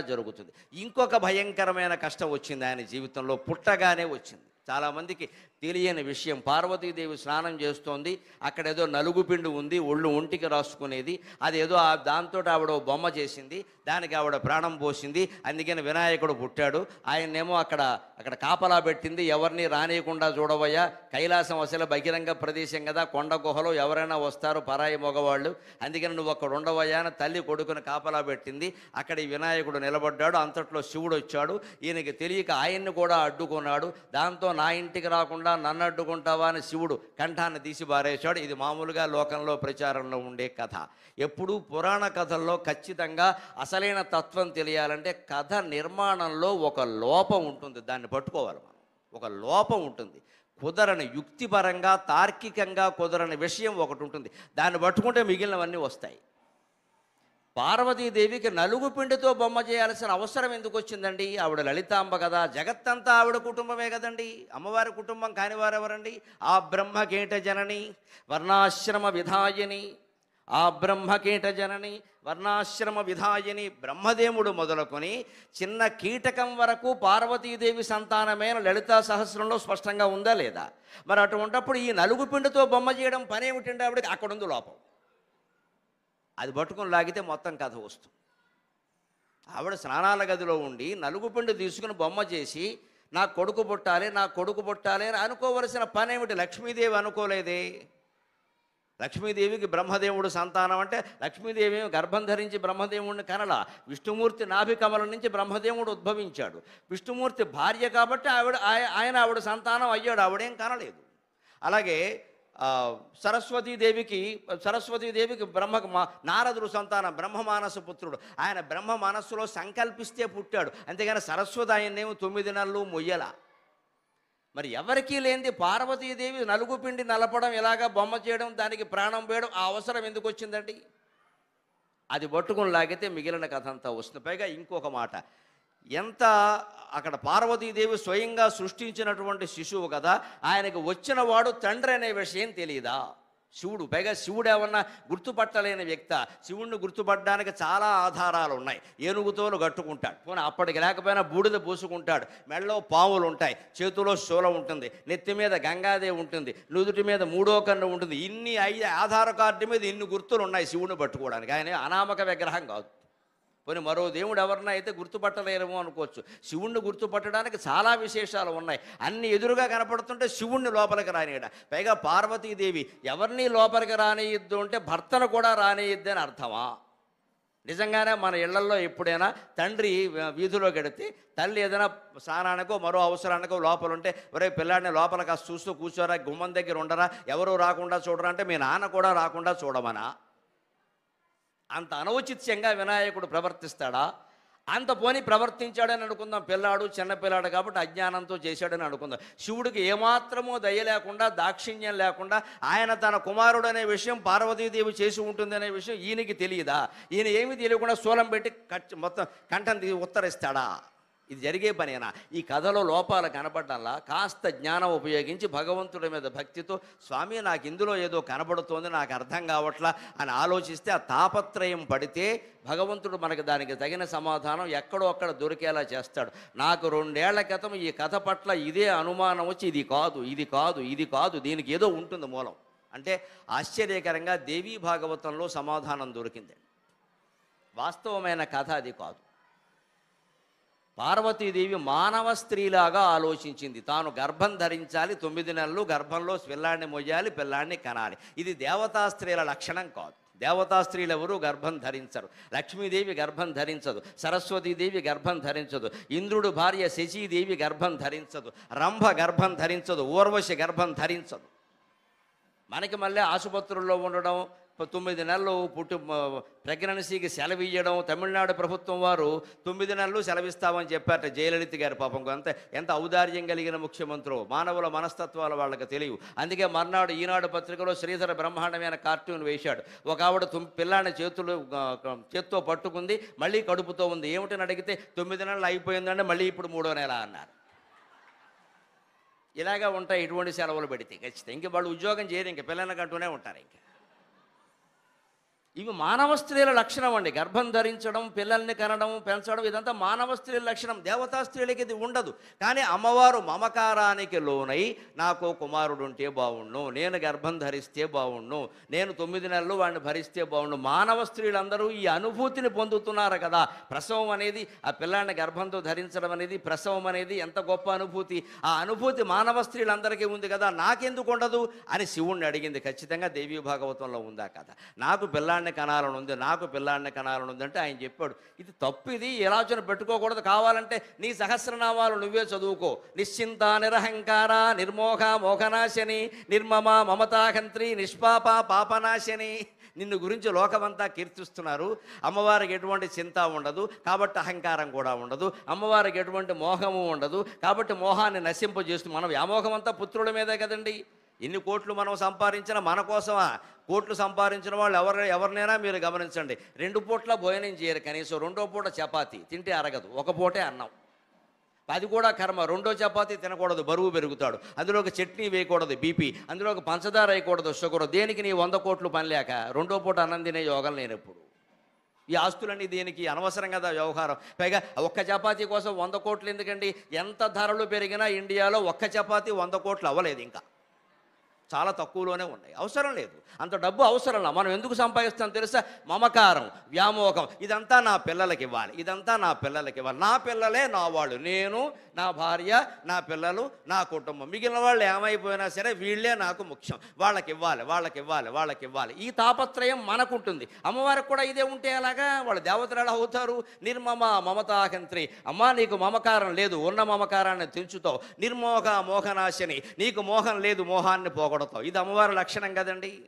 జరుగుతుంది. ఇంకొక భయంకరమైన కష్టం వచ్చింది ఆయన జీవితంలో పుట్టగానే వచ్చింది. చాలామందికి తెలియని విషయం పార్వతీదేవి స్నానం చేస్తోంది అక్కడ ఏదో నలుగు పిండి ఉంది ఒళ్ళు ఒంటికి రాసుకునేది అది ఏదో ఆ దాంతో ఆవిడ బొమ్మ చేసింది దానికి ఆవిడ ప్రాణం పోసింది. అందుకని వినాయకుడు పుట్టాడు. ఆయన్నేమో అక్కడ అక్కడ కాపలా పెట్టింది. ఎవరిని రానియకుండా చూడవయ్యా. కైలాసం అసలు బహిరంగ ప్రదేశం కదా. కొండ గుహలో ఎవరైనా వస్తారు పరాయి మగవాళ్ళు. అందుకని నువ్వు అక్కడ ఉండవయ్యా అని తల్లి కొడుకుని కాపలా పెట్టింది. అక్కడ ఈ వినాయకుడు నిలబడ్డాడు. అంతట్లో శివుడు వచ్చాడు. ఈయనకి తెలియక ఆయన్ని కూడా అడ్డుకున్నాడు. దాంతో నా ఇంటికి రాకుండా నన్ను అడ్డుకుంటావా అని శివుడు కంఠాన్ని తీసి బారేశాడు. ఇది మామూలుగా లోకంలో ప్రచారంలో ఉండే కథ. ఎప్పుడూ పురాణ కథల్లో ఖచ్చితంగా అసలైన తత్వం తెలియాలంటే కథ నిర్మాణంలో ఒక లోపం ఉంటుంది దాన్ని పట్టుకోవాలి మనం. ఒక లోపం ఉంటుంది. కుదరని యుక్తిపరంగా తార్కికంగా కుదరని విషయం ఒకటి ఉంటుంది. దాన్ని పట్టుకుంటే మిగిలినవన్నీ వస్తాయి. పార్వతీదేవికి నలుగు పిండితో బొమ్మ చేయాల్సిన అవసరం ఎందుకు వచ్చిందండి? ఆవిడ లలితాంబ కదా. జగత్తంతా ఆవిడ కుటుంబమే కదండి. అమ్మవారి కుటుంబం కానివారెవరండి ఆ బ్రహ్మకేట జనని వర్ణాశ్రమ విధాయని ఆ బ్రహ్మకీట జనని వర్ణాశ్రమ విధాయని బ్రహ్మదేవుడు మొదలుకొని చిన్న కీటకం వరకు పార్వతీదేవి సంతానమైన లలితా సహస్రంలో స్పష్టంగా ఉందా లేదా? మరి అటువంటప్పుడు ఈ నలుగు పిండితో బొమ్మ చేయడం పనేమిటండి ఆవిడకి? అక్కడ ఉంది లోపం. అది పట్టుకొని లాగితే మొత్తం కథ వస్తుంది. ఆవిడ స్నానాల గదిలో ఉండి నలుగు పిండి తీసుకుని బొమ్మ చేసి నా కొడుకు పుట్టాలి నా కొడుకు పుట్టాలి అని అనుకోవలసిన పని ఏమిటి లక్ష్మీదేవి అనుకోలేదే. లక్ష్మీదేవికి బ్రహ్మదేవుడు సంతానం అంటే లక్ష్మీదేవి గర్భం ధరించి బ్రహ్మదేవుడిని కనల. విష్ణుమూర్తి నాభికమల నుంచి బ్రహ్మదేవుడు ఉద్భవించాడు. విష్ణుమూర్తి భార్య కాబట్టి ఆవిడ ఆయన ఆవిడ సంతానం అయ్యాడు ఆవిడేం కనలేదు. అలాగే సరస్వతీదేవికి సరస్వతీదేవికి బ్రహ్మ మా- నారదుడు సంతానం బ్రహ్మమానస పుత్రుడు. ఆయన బ్రహ్మ మనస్సులో సంకల్పిస్తే పుట్టాడు. అంతేగాని సరస్వతి ఆయన్నేమో తొమ్మిది నెలలు మొయ్యల. మరి ఎవరికీ లేనిది పార్వతీదేవి నలుగు పిండి నలపడం ఇలాగా బొమ్మ చేయడం దానికి ప్రాణం పోయడం ఆ అవసరం ఎందుకు వచ్చిందండి? అది పట్టుకుని లాగితే మిగిలిన కథ అంతా వస్తుంది. పైగా ఇంకొక మాట. ఎంత అక్కడ పార్వతీదేవి స్వయంగా సృష్టించినటువంటి శిశువు కదా ఆయనకు వచ్చిన వాడు తండ్రి అనే విషయం తెలియదా శివుడు. పైగా శివుడు ఏమన్నా గుర్తుపట్టలేని వ్యక్త. శివుణ్ణి గుర్తుపట్టడానికి చాలా ఆధారాలు ఉన్నాయి. ఏనుగుతోలు కట్టుకుంటాడు. పోనీ అప్పటికి లేకపోయినా బూడిద పూసుకుంటాడు. మెడలో పాములు ఉంటాయి. చేతిలో శూలం ఉంటుంది. నెత్తి మీద గంగాదేవి ఉంటుంది. నుదుటి మీద మూడో కన్ను ఉంటుంది. ఇన్ని ఐదు ఆధార్ కార్డు మీద ఇన్ని గుర్తులు ఉన్నాయి శివుని పట్టుకోవడానికి. ఆయన అనామక విగ్రహం కాదు. పోనీ మరో దేవుడు ఎవరినైతే అయితే గుర్తుపట్టలేరేమో అనుకోవచ్చు. శివుణ్ణి గుర్తుపట్టడానికి చాలా విశేషాలు ఉన్నాయి. అన్ని ఎదురుగా కనపడుతుంటే శివుణ్ణి లోపలికి రానియడ. పైగా పార్వతీదేవి ఎవరిని లోపలికి రానియద్దు అంటే భర్తను కూడా రానియద్దు అని అర్థమా? నిజంగానే మన ఇళ్ళలో ఎప్పుడైనా తండ్రి వీధిలోకి వెడితే తల్లి ఏదైనా స్నానానికో మరో అవసరానికో లోపల ఉంటే ఒరే పిల్లాడిని లోపల కాస్త చూస్తూ కూర్చోరా గుమ్మం దగ్గర ఉండరా ఎవరు రాకుండా చూడరా అంటే మీ నాన్న కూడా రాకుండా చూడమనా? అంత అనౌచిత్యంగా వినాయకుడు ప్రవర్తిస్తాడా? అంత పోని ప్రవర్తించాడని అనుకుందాం పిల్లాడు చిన్న పిల్లాడు కాబట్టి అజ్ఞానంతో చేశాడని అనుకుందాం. శివుడికి ఏమాత్రమూ దయ లేకుండా దాక్షిణ్యం లేకుండా ఆయన తన కుమారుడు అనే విషయం పార్వతీదేవి చేసి ఉంటుందనే విషయం ఈయనకి తెలియదా? ఈయన ఏమీ తెలియకుండా శూలం పెట్టి కట్ మొత్తం కంఠం ఉత్తరిస్తాడా? ఇది జరిగే పనేనా? ఈ కథలో లోపాలు కనపడాలా కాస్త జ్ఞానం ఉపయోగించి భగవంతుడి మీద భక్తితో స్వామి నాకు ఇందులో ఏదో కనబడుతోంది నాకు అర్థం కావట్లా అని ఆలోచిస్తే ఆ తాపత్రయం పడితే భగవంతుడు మనకు దానికి తగిన సమాధానం ఎక్కడో అక్కడ దొరికేలా చేస్తాడు. నాకు రెండేళ్ళ క్రితం ఈ కథ పట్ల ఇదే అనుమానం వచ్చి ఇది కాదు ఇది కాదు ఇది కాదు దీనికి ఏదో ఉంటుంది మూలం. అంటే ఆశ్చర్యకరంగా దేవీ భాగవతంలో సమాధానం దొరికింది. వాస్తవమైన కథ అది కాదు. పార్వతీదేవి మానవ స్త్రీలాగా ఆలోచించింది. తాను గర్భం ధరించాలి తొమ్మిది నెలలు గర్భంలో పిల్లాడిని మొయ్యాలి పిల్లాన్ని కనాలి. ఇది దేవతా స్త్రీల లక్షణం కాదు. దేవతా స్త్రీలు ఎవరు గర్భం ధరించరు. లక్ష్మీదేవి గర్భం ధరించదు. సరస్వతీదేవి గర్భం ధరించదు. ఇంద్రుడు భార్య శశీదేవి గర్భం ధరించదు. రంభ గర్భం ధరించదు. ఊర్వశి గర్భం ధరించదు. మనకి మళ్ళీ ఆసుపత్రుల్లో ఉండడం తొమ్మిది నెలలు పుట్టి ప్రెగ్నెన్సీకి సెలవు ఇవ్వడం తమిళనాడు ప్రభుత్వం వారు తొమ్మిది నెలలు సెలవిస్తామని చెప్పారట జయలలిత గారి పాపం. అంత ఎంత ఔదార్యం కలిగిన ముఖ్యమంత్రు మానవుల మనస్తత్వాలు వాళ్ళకి తెలియవు. అందుకే మర్నాడు ఈనాడు పత్రికలో శ్రీధర బ్రహ్మాండమైన కార్టూన్ వేశాడు. ఒక ఆవిడ తుమ్ పిల్లాని చేతులు చేత్తో పట్టుకుంది మళ్ళీ కడుపుతో ఉంది. ఏమిటని అడిగితే తొమ్మిది నెలలు అయిపోయిందంటే మళ్ళీ ఇప్పుడు మూడో నెల అన్నారు. ఇలాగా ఉంటాయి ఇటువంటి సెలవులు పెడితే. ఖచ్చితంగా. ఇంక వాళ్ళు ఉద్యోగం చేయరు ఇంక పిల్లలకంటూనే ఉంటారు ఇంకా. ఇవి మానవ స్త్రీల లక్షణం అండి. గర్భం ధరించడం పిల్లల్ని కనడం పెంచడం ఇదంతా మానవ స్త్రీల లక్షణం. దేవతా స్త్రీలకి ఇది ఉండదు. కానీ అమ్మవారు మమకారానికి లోనై నాకు కుమారుడు ఉంటే బాగుండు నేను గర్భం ధరిస్తే బాగుండు నేను తొమ్మిది నెలలు వాడిని భరిస్తే బాగుండు మానవ స్త్రీలందరూ ఈ అనుభూతిని పొందుతున్నారు కదా. ప్రసవం అనేది ఆ పిల్లాన్ని గర్భంతో ధరించడం అనేది ప్రసవం అనేది ఎంత గొప్ప అనుభూతి. ఆ అనుభూతి మానవ స్త్రీలందరికీ ఉంది కదా. నాకెందుకు ఉండదు? అని శివుణ్ణి అడిగింది. ఖచ్చితంగా దేవీ భాగవతంలో ఉందా కదా. నాకు పిల్లాన్ని కనాలని ఉంది నాకు పిల్లాడిని కనాలని ఉంది అంటే ఆయన చెప్పాడు ఇది తప్పు ఇది ఈ ఆలోచన పెట్టుకోకూడదు కావాలంటే నీ సహస్రనామాలు నువ్వే చదువుకో. నిశ్చింత నిరహంకార నిర్మోహ మోహనాశని నిర్మమ మమతాహంత్రి నిష్పాప పాపనాశని. నిన్ను గురించి లోకమంతా కీర్తిస్తున్నారు. అమ్మవారికి ఎటువంటి చింత ఉండదు కాబట్టి అహంకారం కూడా ఉండదు. అమ్మవారికి ఎటువంటి మోహము ఉండదు కాబట్టి మోహాన్ని నశింపజేస్తూ మనం వ్యామోహం అంతా పుత్రుల మీదే కదండి. ఎన్ని కోట్లు మనం సంపాదించిన మన కోసమా? కోట్లు సంపాదించిన వాళ్ళు ఎవరు ఎవరినైనా మీరు గమనించండి. రెండు పూట్ల భోజనం చేయరు కనీసం రెండో పూట చపాతి తింటే అరగదు. ఒక పూటే అన్నం. అది కూడా కర్మ. రెండో చపాతీ తినకూడదు బరువు పెరుగుతాడు. అందులో ఒక చట్నీ వేయకూడదు బీపీ. అందులో ఒక పంచదార వేయకూడదు షుగర్. దేనికి నీ వంద కోట్లు పని లేక రెండో పూట అన్నం తినే యోగం లేనప్పుడు ఈ ఆస్తులన్నీ దీనికి? అనవసరం కదా వ్యవహారం. పైగా ఒక్క చపాతీ కోసం వంద కోట్లు ఎందుకండి? ఎంత ధరలు పెరిగినా ఇండియాలో ఒక్క చపాతీ వంద కోట్లు అవ్వలేదు ఇంకా. చాలా తక్కువలోనే ఉన్నాయి. అవసరం లేదు. అంత డబ్బు అవసరం లేదు. మనం ఎందుకు సంపాదిస్తాం తెలుసా? మమకారం వ్యామోహం. ఇదంతా నా పిల్లలకి ఇవ్వాలి. ఇదంతా నా పిల్లలకి ఇవ్వాలి. నా పిల్లలే నా వాళ్ళు. నేను నా భార్య నా పిల్లలు నా కుటుంబం. మిగిలిన వాళ్ళు ఏమైపోయినా సరే వీళ్ళే నాకు ముఖ్యం. వాళ్ళకి ఇవ్వాలి వాళ్ళకి ఇవ్వాలి వాళ్ళకి ఇవ్వాలి. ఈ తాపత్రయం మనకుంటుంది. అమ్మవారికి కూడా ఇదే ఉంటే ఎలాగా? వాళ్ళు దేవతలు ఎలా అవుతారు? నిర్మమ మమతాకంత్రి అమ్మా నీకు మమకారం లేదు. ఉన్న మమకారాన్ని తెంచుతావు. నిర్మోహ మోహనాశని. నీకు మోహం లేదు. మోహాన్ని పోగొడతావు ఇది అమ్మవారి లక్షణం కదండి.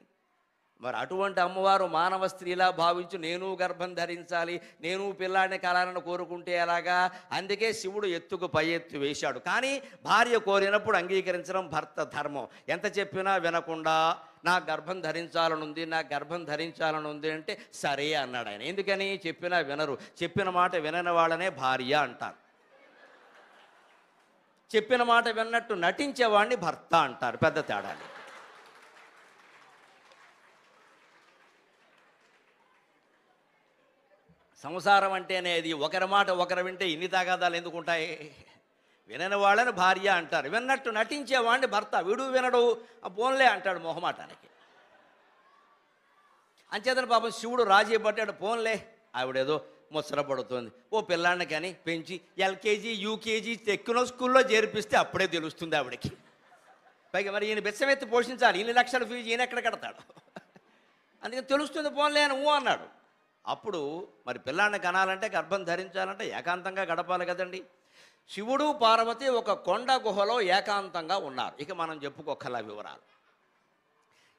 మరి అటువంటి అమ్మవారు మానవ స్త్రీలా భావించు నేను గర్భం ధరించాలి నేను పిల్లాడిని కలాలను కోరుకుంటే ఎలాగా? అందుకే శివుడు ఎత్తుకు పై ఎత్తు వేశాడు. కానీ భార్య కోరినప్పుడు అంగీకరించడం భర్త ధర్మం. ఎంత చెప్పినా వినకుండా నా గర్భం ధరించాలనుంది నా గర్భం ధరించాలనుంది అంటే సరే అన్నాడు ఆయన. ఎందుకని? చెప్పినా వినరు. చెప్పిన మాట వినని వాళ్ళనే భార్య అంటారు. చెప్పిన మాట విన్నట్టు నటించేవాడిని భర్త అంటారు. పెద్ద తేడాలి సంసారం అంటేనే అది ఒకరి మాట ఒకరు వింటే ఇన్ని తగాదాలు ఎందుకు ఉంటాయి? వినని వాళ్ళని భార్య అంటారు. విన్నట్టు నటించేవాడిని భర్త. విడు వినడు ఆ పోన్లే అంటాడు మొహమాటానికి. అంచేతన పాపం శివుడు రాజీ పట్టాడు పోన్లే. ఆవిడేదో ముసరపడుతుంది. ఓ పిల్లాన్ని కానీ పెంచి ఎల్కేజీ యూకేజీ తెక్కున స్కూల్లో చేర్పిస్తే అప్పుడే తెలుస్తుంది ఆవిడకి. పైగా మరి ఈయన బెచ్చమెత్తి పోషించాలి. ఇన్ని లక్షల ఫీజు ఈయన ఎక్కడ కడతాడు? అందుకని తెలుస్తుంది పోన్లే అని ఊ అన్నాడు. అప్పుడు మరి పిల్లాన్ని కనాలంటే గర్భం ధరించాలంటే ఏకాంతంగా గడపాలి కదండి. శివుడు పార్వతి ఒక కొండ గుహలో ఏకాంతంగా ఉన్నారు. ఇక మనం చెప్పుకోకల వివరాలు.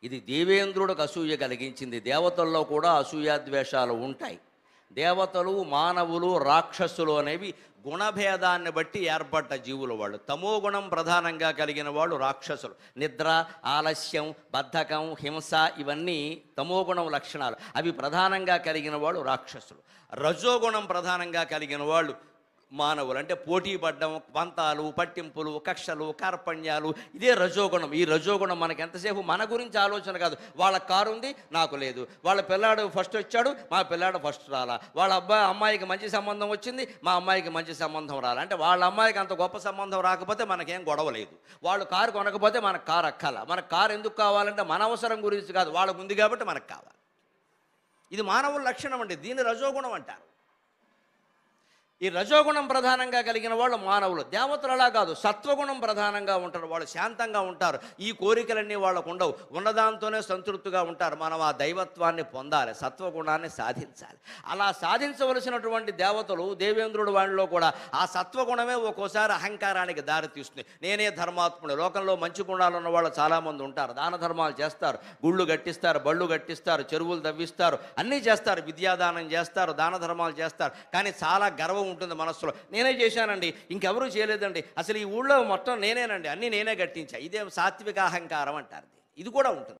ఇది దేవేంద్రుడికి అసూయ కలిగించింది. దేవతల్లో కూడా అసూయాద్వేషాలు ఉంటాయి. దేవతలు మానవులు రాక్షసులు అనేవి గుణభేదాన్ని బట్టి ఏర్పడ్డ జీవులు వాళ్ళు. తమో గుణం ప్రధానంగా కలిగిన వాళ్ళు రాక్షసులు. నిద్ర ఆలస్యం బద్ధకం హింస ఇవన్నీ తమోగుణం లక్షణాలు. అవి ప్రధానంగా కలిగిన వాళ్ళు రాక్షసులు. రజోగుణం ప్రధానంగా కలిగిన వాళ్ళు మానవులు అంటే పోటీ పడ్డం పంతాలు పట్టింపులు కక్షలు కార్పణ్యాలు ఇదే రజోగుణం. ఈ రజోగుణం మనకి ఎంతసేపు? మన గురించి ఆలోచన కాదు. వాళ్ళ కారు ఉంది నాకు లేదు. వాళ్ళ పిల్లాడు ఫస్ట్ వచ్చాడు మా పిల్లాడు ఫస్ట్ రాలా. వాళ్ళ అబ్బాయి అమ్మాయికి మంచి సంబంధం వచ్చింది మా అమ్మాయికి మంచి సంబంధం రాలా. అంటే వాళ్ళ అమ్మాయికి అంత గొప్ప సంబంధం రాకపోతే మనకేం గొడవ లేదు. వాళ్ళు కారు కొనకపోతే మనకు కారు అక్కల. మనకు కారు ఎందుకు కావాలంటే మన అవసరం గురించి కాదు. వాళ్ళకు ఉంది కాబట్టి మనకు కావాలి. ఇది మానవుల లక్షణం అండి. దీన్ని రజోగుణం అంటారు. ఈ రజోగుణం ప్రధానంగా కలిగిన వాళ్ళు మానవులు. దేవతలు అలా కాదు. సత్వగుణం ప్రధానంగా ఉంటారు. వాళ్ళు శాంతంగా ఉంటారు. ఈ కోరికలన్నీ వాళ్ళకు ఉండవు. ఉన్నదాంతోనే సంతృప్తిగా ఉంటారు. మనం ఆ దైవత్వాన్ని పొందాలి. సత్వగుణాన్ని సాధించాలి. అలా సాధించవలసినటువంటి దేవతలు దేవేంద్రుడు వాళ్ళలో కూడా ఆ సత్వగుణమే ఒక్కోసారి అహంకారానికి దారితీస్తుంది నేనే ధర్మాత్ముడు లోకంలో మంచి గుణాలు ఉన్న వాళ్ళు చాలామంది ఉంటారు. దాన ధర్మాలు చేస్తారు. గుళ్ళు కట్టిస్తారు. బళ్ళు కట్టిస్తారు. చెరువులు తవ్విస్తారు. అన్నీ చేస్తారు. విద్యాదానం చేస్తారు. దాన ధర్మాలు చేస్తారు. కానీ చాలా గర్వ ఉంటుంది మనస్సులో. నేనే చేశానండి. ఇంకెవరూ చేయలేదండి. అసలు ఈ ఊళ్ళో మొత్తం నేనేనండి. అన్నీ నేనే కట్టించా. ఇదే సాత్విక అహంకారం అంటారు ఇది కూడా ఉంటుంది.